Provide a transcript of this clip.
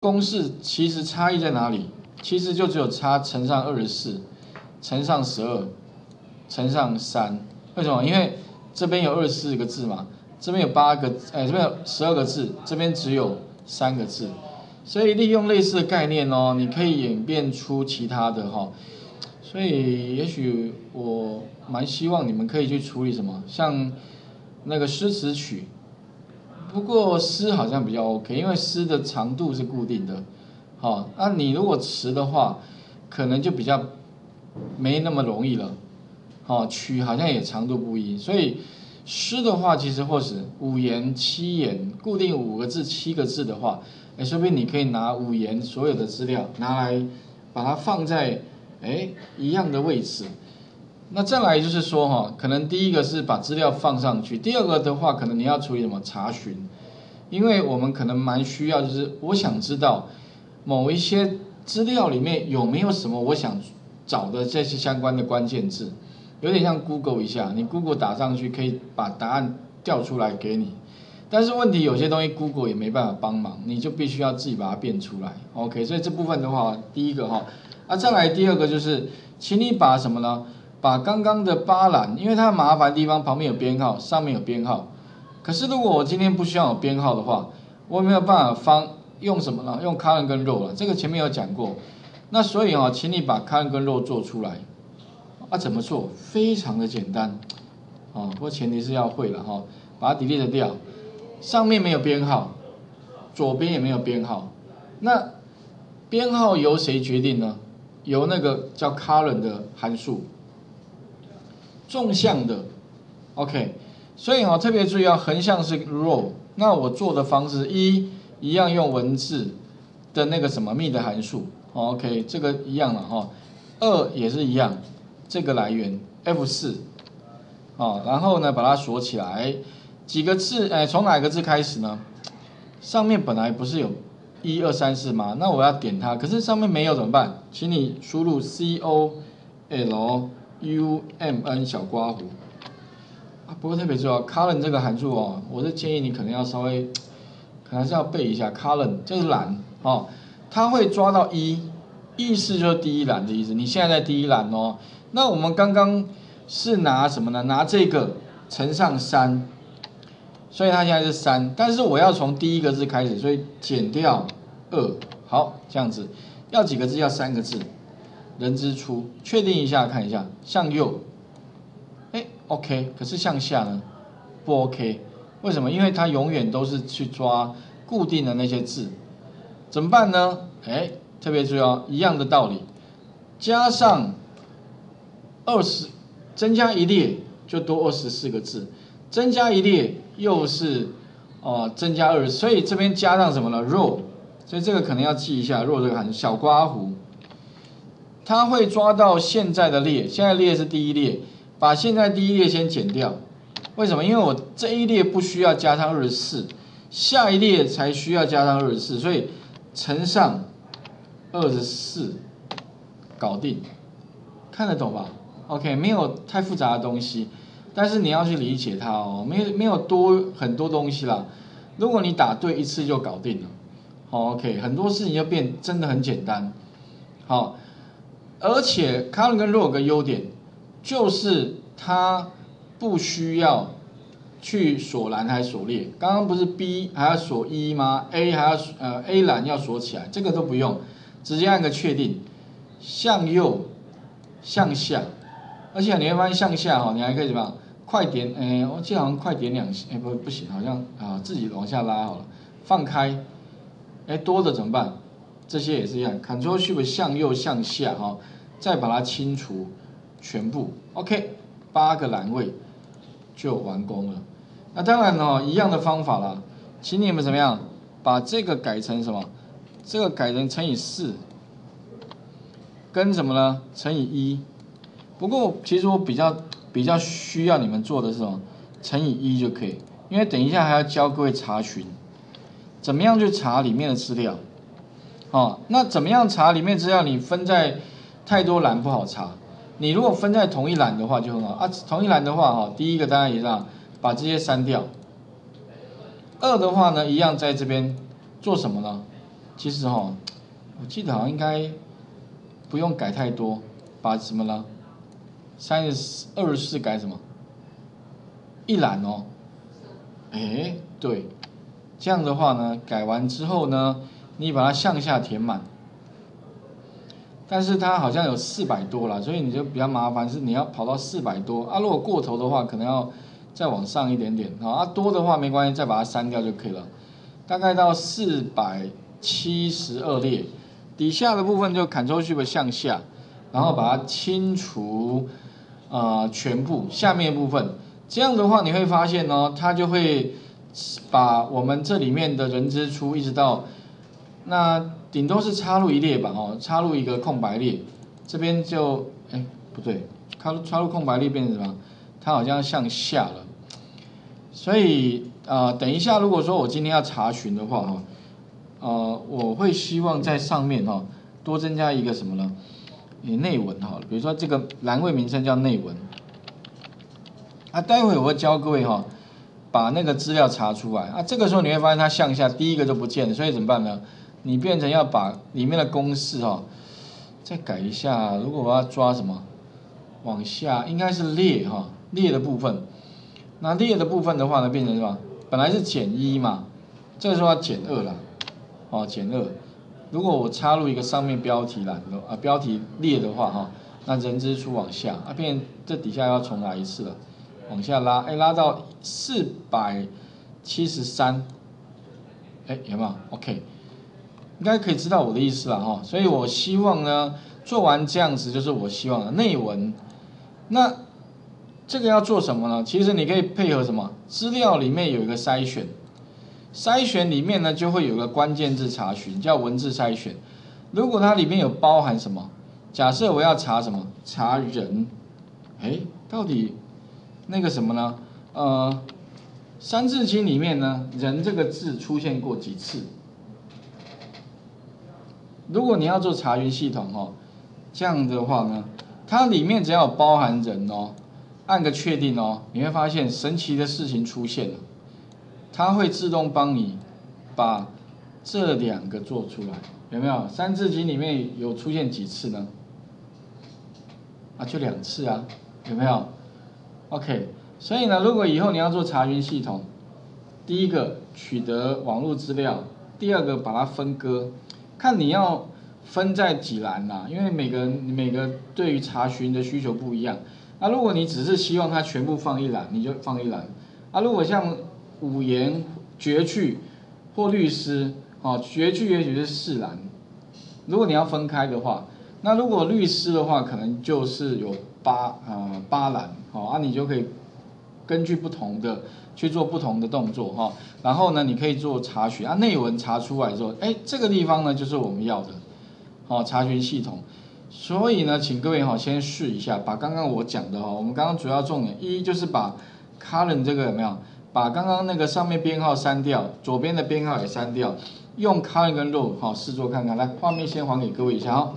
公式其实差异在哪里？其实就只有差乘上二十四，乘上十二，乘上三。为什么？因为这边有二十四个字嘛，这边有八个，哎，这边有十二个字，这边只有三个字。所以利用类似的概念哦，你可以演变出其他的哈。所以也许我蛮希望你们可以去处理什么，像那个诗词曲。不过诗好像比较 OK，因为诗的长度是固定的。好，那你如果词的话，可能就比较没那么容易了。好，曲好像也长度不一，所以诗的话，其实或是五言七言，固定五个字七个字的话。哎，说不定你可以拿五言所有的资料拿来，把它放在哎一样的位置。那再来就是说哈，可能第一个是把资料放上去，第二个的话，可能你要处理什么查询，因为我们可能蛮需要，就是我想知道某一些资料里面有没有什么我想找的这些相关的关键字，有点像 Google 一下，你 Google 打上去可以把答案调出来给你。但是问题有些东西 Google 也没办法帮忙，你就必须要自己把它变出来，OK？所以这部分的话，第一个哈，啊再来第二个就是，请你把什么呢？把刚刚的八栏，因为它麻烦地方旁边有编号，上面有编号。可是如果我今天不需要有编号的话，我也没有办法方用什么呢？用 column 跟 row 了，这个前面有讲过。那所以啊，请你把 column 跟 row 做出来。啊，怎么做？非常的简单，哦，不过前提是要会了哈，把它 delete 掉。上面没有编号，左边也没有编号，那编号由谁决定呢？由那个叫 column 的函数，纵向的，OK，所以哈特别注意啊，横向是 row，那我做的方式一一样用文字的那个什么幂的函数，OK，这个一样了哈，二也是一样，这个来源 F 四，哦，然后呢把它锁起来。几个字？哎，从哪个字开始呢？上面本来不是有一二三四吗？那我要点它，可是上面没有怎么办？请你输入 C O L U M N 小刮胡啊。不过特别重要，column 这个函数哦，我是建议你可能要稍微，可能是要背一下 column，这是栏哦，它会抓到一，意思就是第一栏的意思。你现在在第一栏哦，那我们刚刚是拿什么呢？拿这个乘上三。所以它现在是三，但是我要从第一个字开始，所以减掉二，好，这样子，要几个字？要三个字，人之初，确定一下，看一下，向右，哎，OK，可是向下呢？不 OK，为什么？因为它永远都是去抓固定的那些字，怎么办呢？哎，特别注意哦，一样的道理，加上二十，增加一列就多二十四个字。增加一列又是哦，增加二十，所以这边加上什么呢肉所以这个可能要记一下肉这个函数小刮胡，它会抓到现在的列，现在列是第一列，把现在第一列先减掉，为什么？因为我这一列不需要加上二十四，下一列才需要加上二十四，所以乘上二十四，搞定，看得懂吧？OK，没有太复杂的东西。但是你要去理解它哦，没有没有多很多东西啦。如果你打对一次就搞定了，好 OK，很多事情就变真的很简单。好，而且，Ctrl 跟 row 有个优点，就是它不需要去锁栏还是锁列。刚刚不是 B 还要锁一吗？A 还要呃 A 栏要锁起来，这个都不用，直接按个确定，向右向下，而且你会发现向下哈，你还可以怎么？快点，哎，我记得好像快点两下，哎，不不行，好像啊自己往下拉好了，放开，哎，多的怎么办？这些也是一样，Ctrl Shift 向右向下哈，再把它清除全部，OK，八个栏位就完工了。那当然哦，一样的方法啦，请你们怎么样？把这个改成什么？这个改成乘以四，跟什么呢？乘以一。不过其实我比较。比较需要你们做的是什么？乘以一就可以，因为等一下还要教各位查询，怎么样去查里面的资料？哦，那怎么样查里面资料？你分在太多栏不好查，你如果分在同一栏的话就很好啊。同一栏的话，哈，第一个当然也让把这些删掉。二的话呢，一样在这边做什么呢？其实哈，我记得好像应该不用改太多，把什么呢？三十二十四改什么？一栏哦，哎，对，这样的话呢，改完之后呢，你把它向下填满。但是它好像有四百多了，所以你就比较麻烦，是你要跑到四百多啊。如果过头的话，可能要再往上一点点啊。多的话没关系，再把它删掉就可以了。大概到四百七十二列，底下的部分就 Ctrl Shift 向下，然后把它清除啊全部下面部分。这样的话你会发现呢，它就会把我们这里面的人之初一直到那。顶多是插入一列吧，哦，插入一个空白列，这边就，哎，不对，插入插入空白列变成什么？它好像向下了，所以，呃，等一下，如果说我今天要查询的话，哈，呃，我会希望在上面，哈，多增加一个什么呢？内文，哈，比如说这个栏位名称叫内文，啊，待会我会教各位，哈，把那个资料查出来，啊，这个时候你会发现它向下第一个就不见了，所以怎么办呢？你变成要把里面的公式哈，再改一下。如果我要抓什么，往下应该是列哈，列的部分。那列的部分的话呢，变成什么？本来是减一嘛，这时候要减二了，哦，减二。如果我插入一个上面标题栏的啊，标题列的话哈，那人之初往下啊，变这底下要重来一次了，往下拉，哎，拉到四百七十三，哎，有没有？OK。应该可以知道我的意思了哈，所以我希望呢，做完这样子就是我希望的内文。那这个要做什么呢？其实你可以配合什么？资料里面有一个筛选，筛选里面呢就会有个关键字查询，叫文字筛选。如果它里面有包含什么？假设我要查什么？查人，哎，到底那个什么呢？呃，《三字经》里面呢，人这个字出现过几次？如果你要做查询系统哦，这样的话呢，它里面只要包含人哦，按个确定哦，你会发现神奇的事情出现了，它会自动帮你把这两个做出来，有没有？《三字经》里面有出现几次呢？啊，就两次啊，有没有？OK，所以呢，如果以后你要做查询系统，第一个取得网络资料，第二个把它分割。看你要分在几栏呐？因为每个人每个对于查询的需求不一样。那如果你只是希望它全部放一栏，你就放一栏。啊，如果像五言绝句或律师，哦，绝句也许是四栏。如果你要分开的话，那如果律师的话，可能就是有八啊八栏，好啊，你就可以根据不同的。去做不同的动作哈，然后呢，你可以做查询啊，内文查出来之后，哎，这个地方呢就是我们要的，好查询系统。所以呢，请各位哈先试一下，把刚刚我讲的哈，我们刚刚主要重点一就是把 current 这个有没有，把刚刚那个上面编号删掉，左边的编号也删掉，用 current 跟 row 好试做看看，来画面先还给各位一下哈。